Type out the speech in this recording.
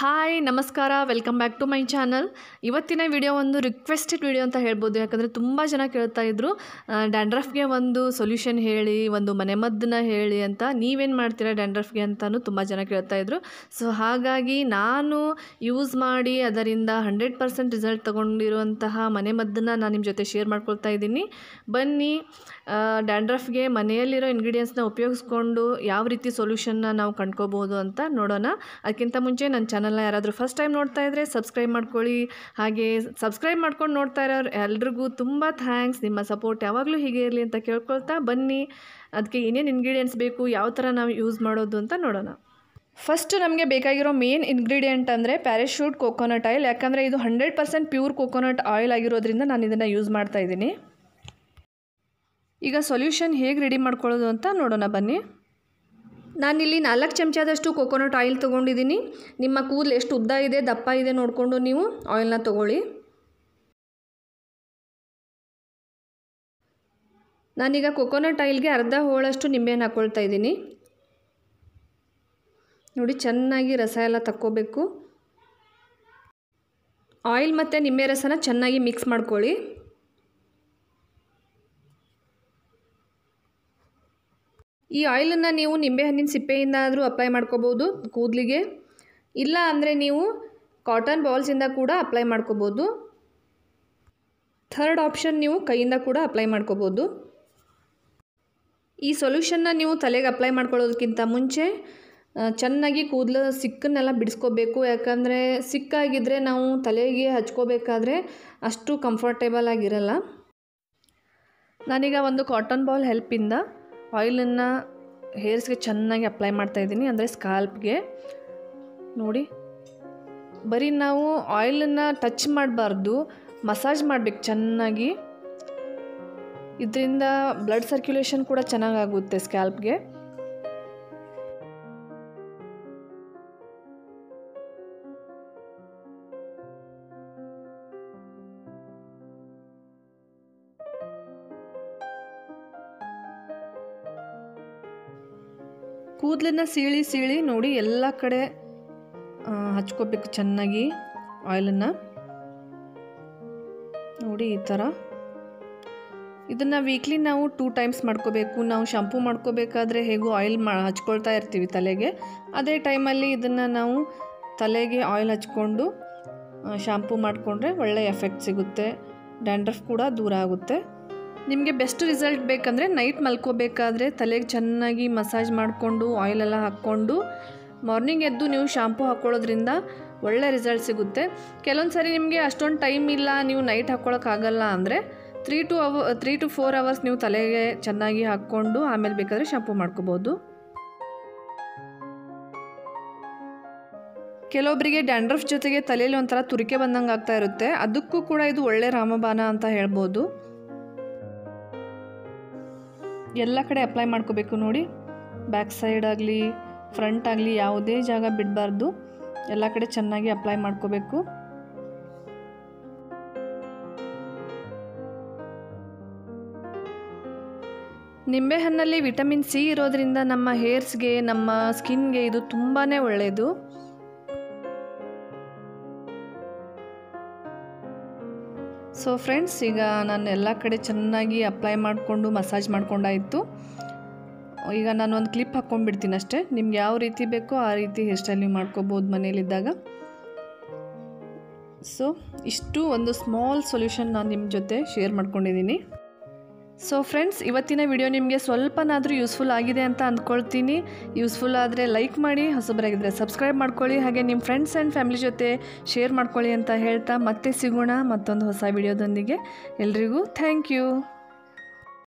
Hi, ನಮಸ್ಕಾರ welcome back to my channel ಇವತ್ತಿನ video ಒಂದು ರಿಕ್ವೆಸ್ಟೆಡ್ ವಿಡಿಯೋ ಅಂತ ಹೇಳ್ಬೋದು. ಯಾಕಂದರೆ ತುಂಬ ಜನ ಕೇಳ್ತಾ ಇದ್ರು ಡ್ಯಾಂಡ್ರಫ್ಗೆ ಒಂದು ಸೊಲ್ಯೂಷನ್ ಹೇಳಿ, ಒಂದು ಮನೆಮದ್ದನ್ನ ಹೇಳಿ ಅಂತ. ನೀವೇನು ಮಾಡ್ತೀರಾ ಡ್ಯಾಂಡ್ರಫ್ಗೆ ಅಂತಲೂ ತುಂಬ ಜನ ಕೇಳ್ತಾ ಇದ್ರು. ಸೊ ಹಾಗಾಗಿ ನಾನು ಯೂಸ್ ಮಾಡಿ ಅದರಿಂದ ಹಂಡ್ರೆಡ್ ಪರ್ಸೆಂಟ್ ರಿಸಲ್ಟ್ ತೊಗೊಂಡಿರುವಂತಹ ಮನೆಮದ್ದನ್ನ ನಾನು ನಿಮ್ಮ ಜೊತೆ ಶೇರ್ ಮಾಡ್ಕೊಳ್ತಾ ಇದ್ದೀನಿ. ಬನ್ನಿ ಡ್ಯಾಂಡ್ರಫ್ಗೆ ಮನೆಯಲ್ಲಿರೋ ಇಂಗ್ರೀಡಿಯೆಂಟ್ಸ್ನ ಉಪಯೋಗಿಸ್ಕೊಂಡು ಯಾವ ರೀತಿ ಸೊಲ್ಯೂಷನ್ನ ನಾವು ಕಂಡ್ಕೋಬೋದು ಅಂತ ನೋಡೋಣ. ಅದಕ್ಕಿಂತ ಮುಂಚೆ ನನ್ನ ಚಾನಲ್ನ ಯಾರಾದರೂ ಫಸ್ಟ್ ಟೈಮ್ ನೋಡ್ತಾ ಇದ್ದರೆ ಸಬ್ಸ್ಕ್ರೈಬ್ ಮಾಡ್ಕೊಳ್ಳಿ. ಹಾಗೆ ಸಬ್ಸ್ಕ್ರೈಬ್ ಮಾಡ್ಕೊಂಡು ನೋಡ್ತಾ ಇರೋರು ಎಲ್ರಿಗೂ ತುಂಬ ಥ್ಯಾಂಕ್ಸ್ ನಿಮ್ಮ ಸಪೋರ್ಟ್ ಯಾವಾಗಲೂ ಹೀಗೆ ಇರಲಿ ಅಂತ ಕೇಳ್ಕೊಳ್ತಾ ಬನ್ನಿ. ಅದಕ್ಕೆ ಏನೇನು ಇಂಗ್ರೀಡಿಯೆಂಟ್ಸ್ ಬೇಕು, ಯಾವ ಥರ ನಾವು ಯೂಸ್ ಮಾಡೋದು ಅಂತ ನೋಡೋಣ. ಫಸ್ಟ್ ನಮಗೆ ಬೇಕಾಗಿರೋ ಮೇನ್ ಇಂಗ್ರೀಡಿಯೆಂಟ್ ಅಂದರೆ ಪ್ಯಾರಾಶೂಟ್ ಕೋಕೋನಟ್ ಆಯಿಲ್ ಯಾಕಂದರೆ ಇದು hundred percent pure coconut oil ಆಗಿರೋದ್ರಿಂದ ನಾನು ಇದನ್ನು ಯೂಸ್ ಮಾಡ್ತಾ ಇದ್ದೀನಿ. ಈಗ ಸೊಲ್ಯೂಷನ್ ಹೇಗೆ ರೆಡಿ ಮಾಡ್ಕೊಳ್ಳೋದು ಅಂತ ನೋಡೋಣ ಬನ್ನಿ. ನಾನಿಲ್ಲಿ ನಾಲ್ಕು ಚಮಚದಷ್ಟು ಕೊಕೊನಟ್ ಆಯಿಲ್ ತೊಗೊಂಡಿದ್ದೀನಿ. ನಿಮ್ಮ ಕೂದಲು ಎಷ್ಟು ಉದ್ದ ಇದೆ, ದಪ್ಪ ಇದೆ ನೋಡಿಕೊಂಡು ನೀವು ಆಯಿಲ್ನ ತೊಗೊಳ್ಳಿ. ನಾನೀಗ ಕೊಕೊನಟ್ ಆಯಿಲ್ಗೆ ಅರ್ಧ ಹೋಳಷ್ಟು ನಿಂಬೆಹಣ್ಣು ಹಾಕ್ಕೊಳ್ತಾ ಇದ್ದೀನಿ. ನೋಡಿ, ಚೆನ್ನಾಗಿ ರಸ ಎಲ್ಲ ತಕ್ಕೋಬೇಕು. ಆಯಿಲ್ ಮತ್ತು ನಿಂಬೆ ರಸನ ಚೆನ್ನಾಗಿ ಮಿಕ್ಸ್ ಮಾಡ್ಕೊಳ್ಳಿ. ಈ ಆಯಿಲನ್ನು ನೀವು ನಿಂಬೆಹಣ್ಣಿನ ಸಿಪ್ಪೆಯಿಂದ ಆದರೂ ಅಪ್ಲೈ ಮಾಡ್ಕೋಬೋದು, ಕೂದಲಿಗೆ. ಇಲ್ಲ ಅಂದರೆ ನೀವು ಕಾಟನ್ ಬಾಲ್ಸಿಂದ ಕೂಡ ಅಪ್ಲೈ ಮಾಡ್ಕೋಬೋದು. ಥರ್ಡ್ ಆಪ್ಷನ್ ನೀವು ಕೈಯಿಂದ ಕೂಡ ಅಪ್ಲೈ ಮಾಡ್ಕೋಬೋದು. ಈ ಸೊಲ್ಯೂಷನ್ನ ನೀವು ತಲೆಗೆ ಅಪ್ಲೈ ಮಾಡ್ಕೊಳ್ಳೋದಕ್ಕಿಂತ ಮುಂಚೆ ಚೆನ್ನಾಗಿ ಕೂದಲು ಸಿಕ್ಕನ್ನೆಲ್ಲ ಬಿಡಿಸ್ಕೋಬೇಕು. ಯಾಕಂದರೆ ಸಿಕ್ಕಾಗಿದ್ದರೆ ನಾವು ತಲೆಗೆ ಹಚ್ಕೋಬೇಕಾದ್ರೆ ಅಷ್ಟು ಕಂಫರ್ಟೇಬಲ್ ಆಗಿರಲ್ಲ. ನಾನೀಗ ಒಂದು ಕಾಟನ್ ಬಾಲ್ ಹೆಲ್ಪಿಂದ ಆಯಿಲನ್ನು ಹೇರ್ಸ್ಗೆ ಚೆನ್ನಾಗಿ ಅಪ್ಲೈ ಮಾಡ್ತಾಯಿದ್ದೀನಿ ಅಂದರೆ ಸ್ಕಾಲ್ಪ್ಗೆ. ನೋಡಿ, ಬರೀ ನಾವು ಆಯಿಲನ್ನು ಟಚ್ ಮಾಡಬಾರ್ದು, ಮಸಾಜ್ ಮಾಡಬೇಕು ಚೆನ್ನಾಗಿ. ಇದರಿಂದ ಬ್ಲಡ್ ಸರ್ಕ್ಯುಲೇಷನ್ ಕೂಡ ಚೆನ್ನಾಗಾಗುತ್ತೆ ಸ್ಕ್ಯಾಲ್ಪ್ಗೆ ಕೂದಲನ್ನ ಸೀಳಿ ಸೀಳಿ ನೋಡಿ ಎಲ್ಲ ಕಡೆ ಹಚ್ಕೋಬೇಕು ಚೆನ್ನಾಗಿ ಆಯಿಲನ್ನು. ನೋಡಿ ಈ ಥರ. ಇದನ್ನು ವೀಕ್ಲಿ ನಾವು ಟೂ ಟೈಮ್ಸ್ ಮಾಡ್ಕೋಬೇಕು. ನಾವು ಶಾಂಪೂ ಮಾಡ್ಕೋಬೇಕಾದ್ರೆ ಹೇಗೂ ಆಯಿಲ್ ಮಾ, ಹಚ್ಕೊಳ್ತಾ ಇರ್ತೀವಿ ತಲೆಗೆ. ಅದೇ ಟೈಮಲ್ಲಿ ಇದನ್ನು ನಾವು ತಲೆಗೆ ಆಯಿಲ್ ಹಚ್ಕೊಂಡು ಶಾಂಪೂ ಮಾಡಿಕೊಂಡ್ರೆ ಒಳ್ಳೆಯ ಎಫೆಕ್ಟ್ ಸಿಗುತ್ತೆ. ಡ್ಯಾಂಡ್ರಫ್ ಕೂಡ ದೂರ ಆಗುತ್ತೆ. ನಿಮಗೆ ಬೆಸ್ಟ್ ರಿಸಲ್ಟ್ ಬೇಕಂದರೆ ನೈಟ್ ಮಲ್ಕೋಬೇಕಾದ್ರೆ ತಲೆಗೆ ಚೆನ್ನಾಗಿ ಮಸಾಜ್ ಮಾಡಿಕೊಂಡು ಆಯಿಲೆಲ್ಲ ಹಾಕ್ಕೊಂಡು ಮಾರ್ನಿಂಗ್ ಎದ್ದು ನೀವು ಶಾಂಪೂ ಹಾಕ್ಕೊಳ್ಳೋದ್ರಿಂದ ಒಳ್ಳೆ ರಿಸಲ್ಟ್ ಸಿಗುತ್ತೆ. ಕೆಲವೊಂದು ಸರಿ ನಿಮಗೆ ಅಷ್ಟೊಂದು ಟೈಮ್ ಇಲ್ಲ, ನೀವು ನೈಟ್ ಹಾಕ್ಕೊಳಕ್ಕಾಗಲ್ಲ ಅಂದರೆ three to hour three to four hours ನೀವು ತಲೆಗೆ ಚೆನ್ನಾಗಿ ಹಾಕ್ಕೊಂಡು ಆಮೇಲೆ ಬೇಕಾದರೆ ಶಾಂಪೂ ಮಾಡ್ಕೋಬೋದು. ಕೆಲವೊಬ್ಬರಿಗೆ ಡ್ಯಾಂಡ್ರಫ್ ಜೊತೆಗೆ ತಲೆಯಲ್ಲಿ ಒಂಥರ ತುರಿಕೆ ಬಂದಂಗೆ ಆಗ್ತಾ ಇರುತ್ತೆ. ಅದಕ್ಕೂ ಕೂಡ ಇದು ಒಳ್ಳೆ ರಾಮಬಾನ ಅಂತ ಹೇಳ್ಬೋದು. ಎಲ್ಲ ಕಡೆ ಅಪ್ಲೈ ಮಾಡ್ಕೋಬೇಕು ನೋಡಿ. ಬ್ಯಾಕ್ ಸೈಡ್ ಆಗಲಿ ಫ್ರಂಟ್ ಆಗಲಿ ಯಾವುದೇ ಜಾಗ ಬಿಡಬಾರ್ದು. ಎಲ್ಲ ಕಡೆ ಚೆನ್ನಾಗಿ ಅಪ್ಲೈ ಮಾಡ್ಕೋಬೇಕು. ನಿಂಬೆಹಣ್ಣಲ್ಲಿ ವಿಟಮಿನ್ ಸಿ ಇರೋದ್ರಿಂದ ನಮ್ಮ ಹೇರ್ಸ್ಗೆ ನಮ್ಮ ಸ್ಕಿನ್ಗೆ ಇದು ತುಂಬಾ ಒಳ್ಳೆಯದು ಸೊ ಫ್ರೆಂಡ್ಸ್ ಈಗ ನಾನು ಎಲ್ಲ ಕಡೆ ಚೆನ್ನಾಗಿ ಅಪ್ಲೈ ಮಾಡಿಕೊಂಡು ಮಸಾಜ್ ಮಾಡ್ಕೊಂಡಾಯಿತು. ಈಗ ನಾನು ಒಂದು ಕ್ಲಿಪ್ ಹಾಕ್ಕೊಂಡ್ಬಿಡ್ತೀನಿ ಅಷ್ಟೇ. ನಿಮ್ಗೆ ಯಾವ ರೀತಿ ಬೇಕೋ ಆ ರೀತಿ ಹೇರ್ ಸ್ಟೈಲ್ ನೀವು ಮಾಡ್ಕೋಬೋದು ಮನೇಲಿದ್ದಾಗ ಸೊ ಇಷ್ಟು ಒಂದು ಸ್ಮಾಲ್ ಸೊಲ್ಯೂಷನ್ ನಾನು ನಿಮ್ಮ ಜೊತೆ ಶೇರ್ ಮಾಡ್ಕೊಂಡಿದ್ದೀನಿ. ಸೊ ಫ್ರೆಂಡ್ಸ್ ಇವತ್ತಿನ ವಿಡಿಯೋ ನಿಮಗೆ ಸ್ವಲ್ಪನಾದರೂ ಯೂಸ್ಫುಲ್ ಆಗಿದೆ ಅಂತ ಅಂದ್ಕೊಳ್ತೀನಿ. ಯೂಸ್ಫುಲ್ ಆದರೆ ಲೈಕ್ ಮಾಡಿ ಹೊಸಬರಾಗಿದ್ದರೆ ಸಬ್ಸ್ಕ್ರೈಬ್ ಮಾಡ್ಕೊಳ್ಳಿ, ಹಾಗೆ ನಿಮ್ಮ ಫ್ರೆಂಡ್ಸ್ ಆ್ಯಂಡ್ ಫ್ಯಾಮಿಲಿ ಜೊತೆ ಶೇರ್ ಮಾಡ್ಕೊಳ್ಳಿ ಅಂತ ಹೇಳ್ತಾ ಮತ್ತೆ ಸಿಗೋಣ ಮತ್ತೊಂದು ಹೊಸ ವಿಡಿಯೋದೊಂದಿಗೆ ಎಲ್ರಿಗೂ ಥ್ಯಾಂಕ್ ಯು